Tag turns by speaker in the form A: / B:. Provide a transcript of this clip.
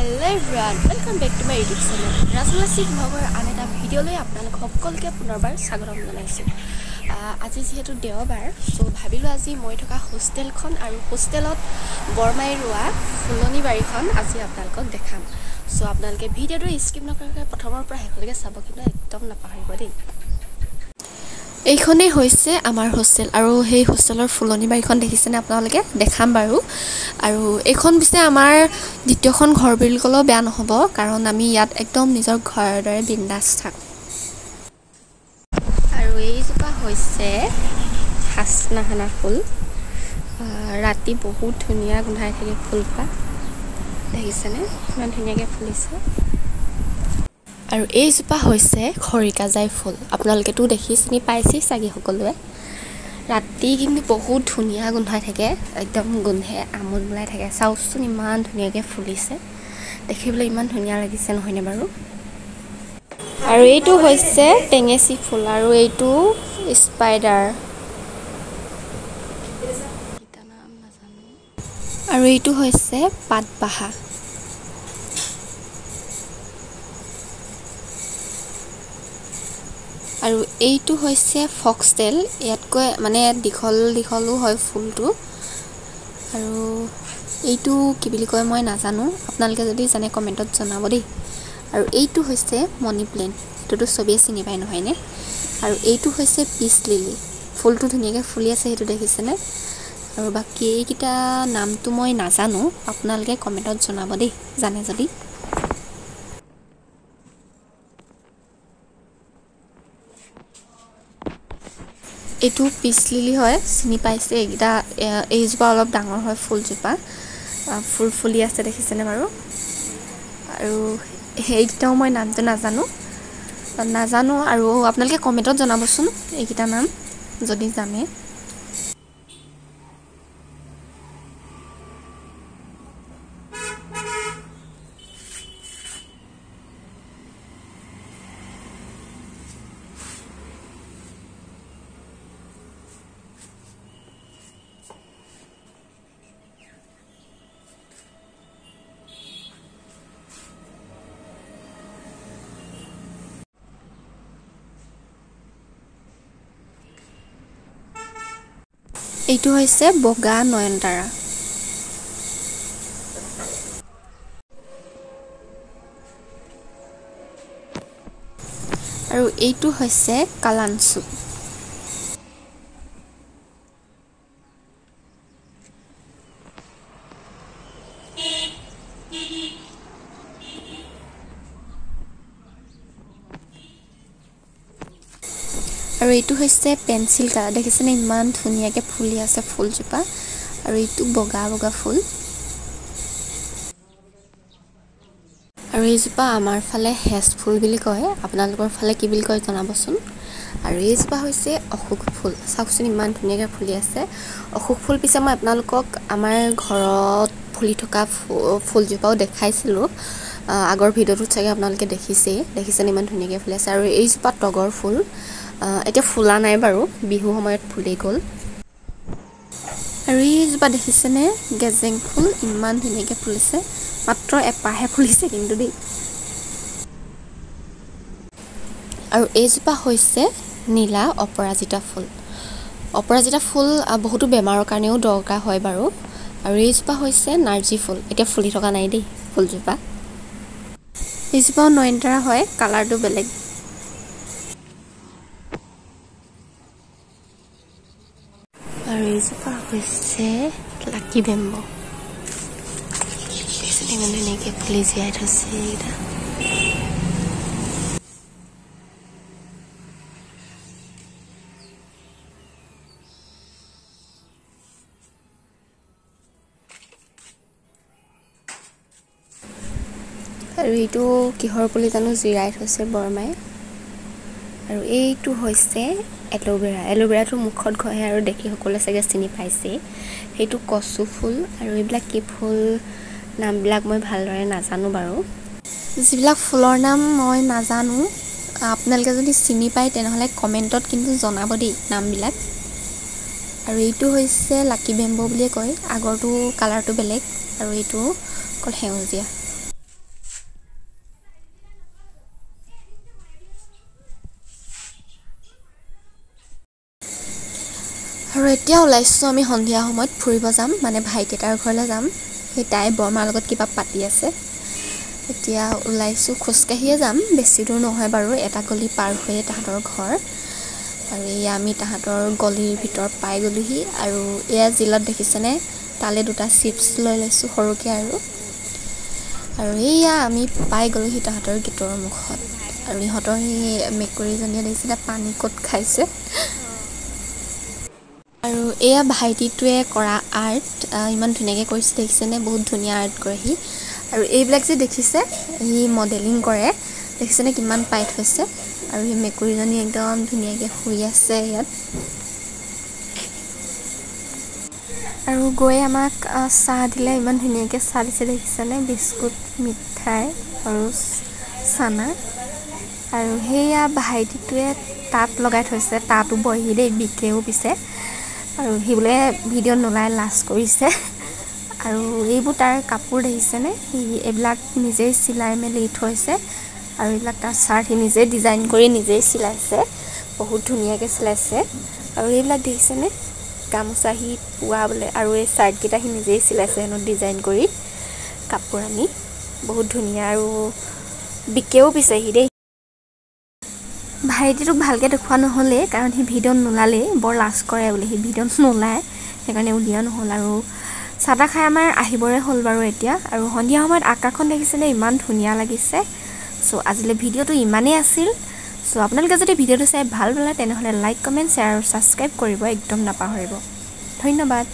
A: Hello' everyone welcome back to my YouTube channel ৰাজলাচিক ভ্লগৰ আন এটা ভিডিঅ'লৈ আপোনালোক সকলোকে পুনৰবাৰ স্বাগতম জনাইছোঁ। আজি যিহেতু দেওবাৰ চ' ভাবিলোঁ আজি মই থকা হোষ্টেলখন আৰু হোষ্টেলত বৰমাই ৰোৱা ফুলনি বাৰীখন আজি আপোনালোকক দেখাম। চ' আপোনালোকে ভিডিঅ'টো স্কিপ নকৰাকৈ প্ৰথমৰ পৰা শেষলৈকে চাব কিন্তু একদম নাপাহৰিব দেই। এইখনেই হৈছে আমাৰ হোষ্টেল আৰু সেই হোষ্টেলৰ ফুলনি বাৰীখন দেখিছেনে আপোনালোকে? দেখাম বাৰু। আৰু এইখন পিছে আমাৰ দ্বিতীয়খন ঘৰ বুলি ক'লেও বেয়া নহ'ব কাৰণ আমি ইয়াত একদম নিজৰ ঘৰৰ দৰে বিন্দাছ থাকোঁ। আৰু এইজোপা হৈছে হাচনাহানা ফুল। ৰাতি বহুত ধুনীয়া গোন্ধাই থাকে ফুলপাহ। দেখিছেনে? ইমান ধুনীয়াকৈ ফুলিছে। আৰু এইজোপা হৈছে খৰিকাজাই ফুল। আপোনালোকেতো দেখি চিনি পাইছেই চাগে সকলোৱে। ৰাতি কিন্তু বহুত ধুনীয়া গোন্ধাই থাকে একদম গোন্ধে আমোদ বোলাই থাকে। চাওকচোন ইমান ধুনীয়াকৈ ফুলিছে। দেখিবলৈ ইমান ধুনীয়া লাগিছে নহয়নে বাৰু? আৰু এইটো হৈছে টেঙেচি ফুল আৰু এইটো স্পাইডাৰ। আৰু এইটো হৈছে পাতবাহা আৰু এইটো হৈছে ফক্সটেল ইয়াতকৈ মানে দীঘল দীঘলো হয় ফুলটো। আৰু এইটো কি বুলি কয় মই নাজানো আপোনালোকে যদি জানে কমেণ্টত জনাব দেই। আৰু এইটো হৈছে মনি প্লেণ্ট এইটোতো চবেই চিনি পায় নহয়নে আৰু এইটো হৈছে পিচ লিলি ফুলটো ধুনীয়াকৈ ফুলি আছে সেইটো দেখিছেনে? আৰু বাকী এইকেইটা নামটো মই নাজানো আপোনালোকে কমেণ্টত জনাব দেই জানে যদি। এইটো পিচ লিলি হয় চিনি পাইছে? এইকেইটা এইজোপা অলপ ডাঙৰ হয় ফুলজোপা। ফুল ফুলি আছে দেখিছেনে বাৰু? আৰু সেইকেইটাও মই নামটো নাজানো। নাজানো আৰু আপোনালোকে কমেণ্টত জনাবচোন এইকেইটা নাম যদি জানে। এইটো হৈছে বগা নয়নতাৰা আৰু এইটো হৈছে কালানচু আৰু এইটো হৈছে পেঞ্চিল কালাৰ। দেখিছেনে ইমান ধুনীয়াকৈ ফুলি আছে ফুলজোপা। আৰু এইটো বগা বগা ফুল। আৰু এইজোপা আমাৰ ফালে হেজ ফুল বুলি কয়। আপোনালোকৰ ফালে কি বুলি কয় জনাবচোন। আৰু এইজোপা হৈছে অশোক ফুল। চাওকচোন ইমান ধুনীয়াকৈ ফুলি আছে। অশোক ফুল পিছে মই আপোনালোকক আমাৰ ঘৰত ফুলি থকা ফুলজোপাও দেখাইছিলোঁ। আগৰ ভিডিঅ'টোত চাগে আপোনালোকে দেখিছেই। দেখিছেনে ইমান ধুনীয়াকৈ ফুলি আছে। আৰু এইজোপা তগৰ ফুল। এতিয়া ফুলা নাই বাৰু বিহু সময়ত ফুলি গ'ল। আৰু এইজোপা দেখিছেনে? গেজেং ফুল ইমান ধুনীয়াকৈ ফুলিছে মাত্ৰ এপাহে ফুলিছে কিন্তু দেই। আৰু এইজোপা হৈছে নীলা অপৰাজিতা ফুল। অপৰাজিতা ফুল বহুতো বেমাৰৰ কাৰণেও দৰকাৰ হয় বাৰু। আৰু এইজোপা হৈছে নাৰ্জী ফুল এতিয়া ফুলি থকা নাই দেই ফুলজোপা। এইজোপাও নয়নতৰা হয় কালাৰটো বেলেগ। আৰু এইজোপা হৈছে লাকি বেম্ব ইমান ধুনীয়াকৈ ফুলি জীয়াই থৈছে এইকেইটা আৰু এইটো কিহৰ পুলি জানো জিৰাই থৈছে বৰমাই। আৰু এইটো হৈছে এল'ভেৰা। এল'ভেৰাটো মুখত ঘঁহে আৰু দেখি সকলোৱে চাগে চিনি পাইছেই। সেইটো কচু ফুল আৰু এইবিলাক কি ফুল নামবিলাক মই ভালদৰে নাজানো বাৰু। যিবিলাক ফুলৰ নাম মই নাজানো আপোনালোকে যদি চিনি পায় তেনেহ'লে কমেণ্টত কিন্তু জনাব দেই নামবিলাক। আৰু এইটো হৈছে লাকি বেম্ব বুলিয়ে কয় আগৰটো কালাৰটো বেলেগ আৰু এইটো অকল সেউজীয়া। এতিয়া ওলাইছোঁ আমি সন্ধিয়া সময়ত ফুৰিব যাম। মানে ভাইটি এটাৰ ঘৰলৈ যাম। সেই তাই বৰমাৰ লগত কিবা পাতি আছে। এতিয়া ওলাইছোঁ খোজকাঢ়িয়ে যাম। বেছি দূৰ নহয় বাৰু এটা গলি পাৰ হৈয়ে তাহাঁতৰ ঘৰ। আৰু এয়া আমি তাহাঁতৰ গলিৰ ভিতৰত পাই গ'লোহি। আৰু এয়া জিলত দেখিছেনে? তালৈ দুটা চিপছ লৈ লৈছোঁ সৰুকৈ আৰু। আৰু এইয়া আমি পাই গ'লোহি তাহাঁতৰ গেটৰ মুখত। আৰু ইহঁতৰ সেই মেকুৰীজনীয়ে দেখিছিলে পানী ক'ত খাইছে? আৰু এয়া ভাইটিটোৱে কৰা আৰ্ট ইমান ধুনীয়াকৈ কৰিছে দেখিছেনে? বহুত ধুনীয়া আৰ্ট কৰে সি আৰু এইবিলাক যে দেখিছে সি মডেলিং কৰে। দেখিছেনে কিমান পাই থৈছে? আৰু সেই মেকুৰীজনী একদম ধুনীয়াকৈ শুই আছে ইয়াত। আৰু গৈ আমাক চাহ দিলে। ইমান ধুনীয়াকৈ চাহ দিছে দেখিছেনে? বিস্কুট মিঠাই আৰু চানা। আৰু সেয়া ভাইটিটোৱে তাঁত লগাই থৈছে। তাঁতো বহি দেই বিকেও পিছে। আৰু সি বোলে ভিডিঅ'ত নোলাই লাজ কৰিছে। আৰু এইবোৰ তাৰ কাপোৰ দেখিছেনে সি এইবিলাক নিজেই চিলাই মেলি থৈছে আৰু এইবিলাক তাৰ চাৰ্ট সি নিজেই ডিজাইন কৰি নিজেই চিলাইছে। বহুত ধুনীয়াকৈ চিলাইছে। আৰু এইবিলাক দেখিছেনে গামোচা সি পোৱা বোলে আৰু এই চাৰ্টকেইটা সি নিজেই চিলাইছে হেনো ডিজাইন কৰি। কাপোৰ আনি। বহুত ধুনীয়া আৰু বিকেও পিছে সি দেই। ভাইটিটোক ভালকৈ দেখুওৱা নহ'লেই কাৰণ সি ভিডিঅ'ত নোলালেই বৰ লাজ কৰে বোলে সি ভিডিঅ'ত নোলায় সেইকাৰণে উলিওৱা নহ'ল আৰু তাহ খাই আমাৰ আহিবৰে হ'ল বাৰু এতিয়া আৰু সন্ধিয়া সময়ত আকাশখন দেখিছেনে ইমান ধুনীয়া লাগিছে। চ' আজিলৈ ভিডিঅ'টো ইমানেই আছিল। চ' আপোনালোকে যদি ভিডিঅ'টো চাই ভাল পালে তেনেহ'লে লাইক কমেণ্ট শ্বেয়াৰ আৰু ছাবস্ক্ৰাইব কৰিব একদম নাপাহৰিব। ধন্যবাদ।